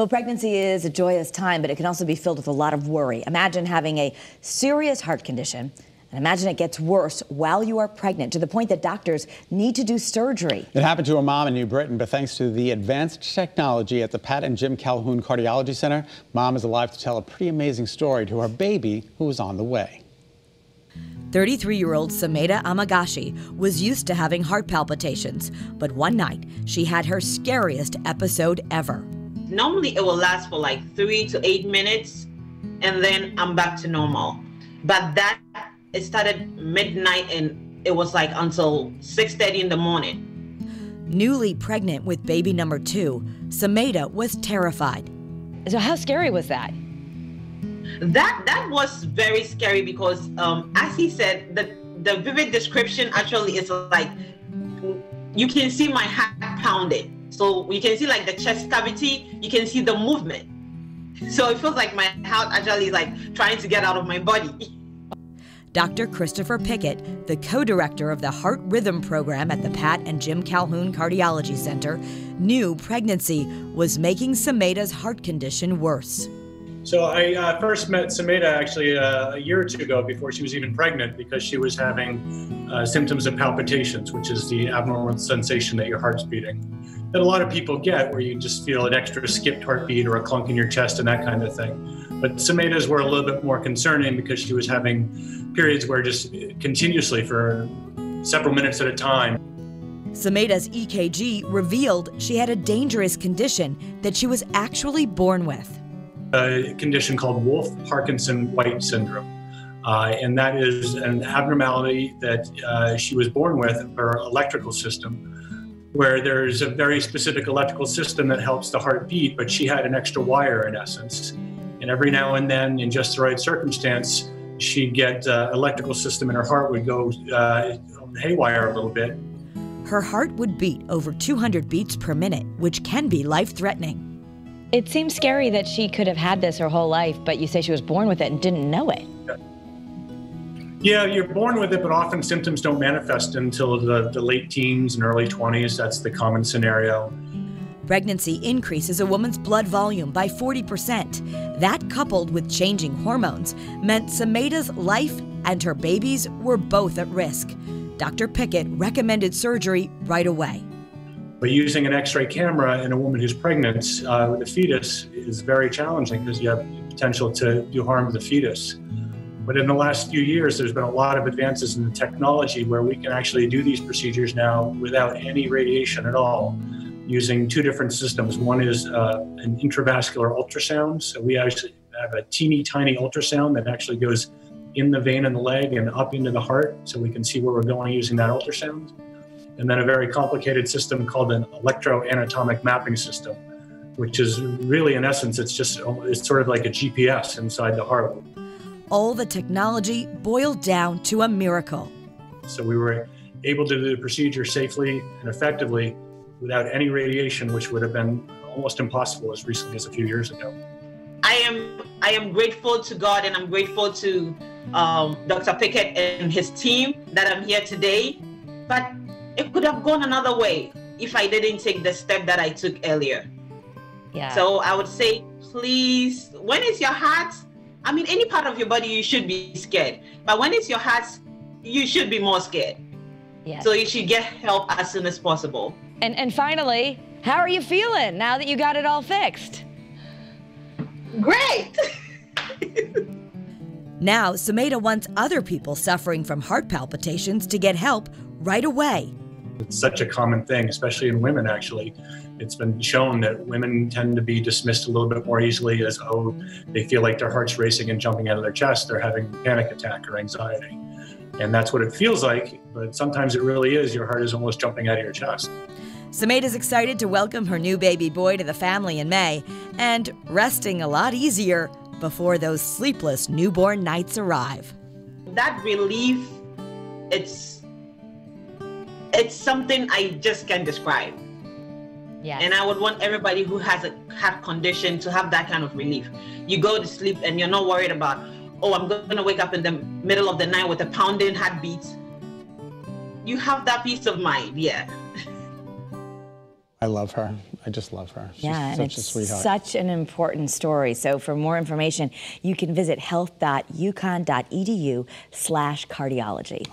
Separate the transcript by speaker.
Speaker 1: Well, pregnancy is a joyous time, but it can also be filled with a lot of worry. Imagine having a serious heart condition. And imagine it gets worse while you are pregnant to the point that doctors need to do surgery.
Speaker 2: It happened to a mom in New Britain, but thanks to the advanced technology at the Pat and Jim Calhoun Cardiology Center, mom is alive to tell a pretty amazing story to her baby who is on the way.
Speaker 1: 33 year old Sumeda Amagashi was used to having heart palpitations, but one night she had her scariest episode ever.
Speaker 3: Normally, it will last for like three to eight minutes, and then I'm back to normal. But that it started midnight, and it was like until 6:30 in the morning.
Speaker 1: Newly pregnant with baby number two, Sumeda was terrified.
Speaker 4: So, how scary was that?
Speaker 3: that that was very scary because um as he said the the vivid description actually is like you can see my heart pounded so you can see like the chest cavity you can see the movement so it feels like my heart actually is like trying to get out of my body
Speaker 1: Dr. Christopher Pickett, the co director of the Heart Rhythm Program at the Pat and Jim Calhoun Cardiology Center, knew pregnancy was making Sumeda's heart condition worse.
Speaker 5: So I uh, first met Sumeda actually uh, a year or two ago before she was even pregnant because she was having uh, symptoms of palpitations, which is the abnormal sensation that your heart's beating. That a lot of people get where you just feel an extra skipped heartbeat or a clunk in your chest and that kind of thing. But Sumeda's were a little bit more concerning because she was having periods where just continuously for several minutes at a time.
Speaker 1: Sumeda's EKG revealed she had a dangerous condition that she was actually born with
Speaker 5: a condition called Wolff Parkinson White syndrome. Uh, and that is an abnormality that uh, she was born with, her electrical system, where there's a very specific electrical system that helps the heart beat, but she had an extra wire in essence. And every now and then, in just the right circumstance, she'd get uh, electrical system in her heart would go uh, haywire a little bit.
Speaker 1: Her heart would beat over 200 beats per minute, which can be life threatening.
Speaker 4: It seems scary that she could have had this her whole life, but you say she was born with it and didn't know it.
Speaker 5: Yeah, you're born with it, but often symptoms don't manifest until the, the late teens and early 20s. That's the common scenario.
Speaker 1: Pregnancy increases a woman's blood volume by 40%. That, coupled with changing hormones, meant Sumeda's life and her baby's were both at risk. Dr. Pickett recommended surgery right away.
Speaker 5: But using an X-ray camera in a woman who's pregnant uh, with a fetus is very challenging because you have potential to do harm to the fetus. But in the last few years, there's been a lot of advances in the technology where we can actually do these procedures now without any radiation at all, using two different systems. One is uh, an intravascular ultrasound. So we actually have a teeny tiny ultrasound that actually goes in the vein in the leg and up into the heart, so we can see where we're going using that ultrasound and then a very complicated system called an electroanatomic mapping system, which is really, in essence, it's just it's sort of like a GPS inside the heart.
Speaker 1: All the technology boiled down to a miracle.
Speaker 5: So we were able to do the procedure safely and effectively without any radiation, which would have been almost impossible as recently as a few years ago.
Speaker 3: I am I am grateful to God and I'm grateful to um, Dr. Pickett and his team that I'm here today. But it could have gone another way if I didn't take the step that I took earlier. Yeah. So I would say, please, when it's your heart, I mean, any part of your body, you should be scared. But when it's your heart, you should be more scared. Yeah. So you should get help as soon as possible.
Speaker 4: And and finally, how are you feeling now that you got it all fixed?
Speaker 3: Great.
Speaker 1: now, Sumeda wants other people suffering from heart palpitations to get help right away.
Speaker 5: It's such a common thing, especially in women, actually. It's been shown that women tend to be dismissed a little bit more easily as, oh, they feel like their heart's racing and jumping out of their chest, they're having a panic attack or anxiety. And that's what it feels like, but sometimes it really is. Your heart is almost jumping out of your chest.
Speaker 1: Sumeda is excited to welcome her new baby boy to the family in May and resting a lot easier before those sleepless newborn nights arrive.
Speaker 3: That relief, it's it's something I just can't describe. Yeah. And I would want everybody who has a heart condition to have that kind of relief. You go to sleep and you're not worried about, oh, I'm going to wake up in the middle of the night with a pounding heartbeat. You have that peace of mind, yeah.
Speaker 2: I love her. I just love her. She's
Speaker 1: yeah, and
Speaker 2: such
Speaker 1: it's
Speaker 2: a sweetheart.
Speaker 1: such an important story. So for more information, you can visit health.uconn.edu slash cardiology.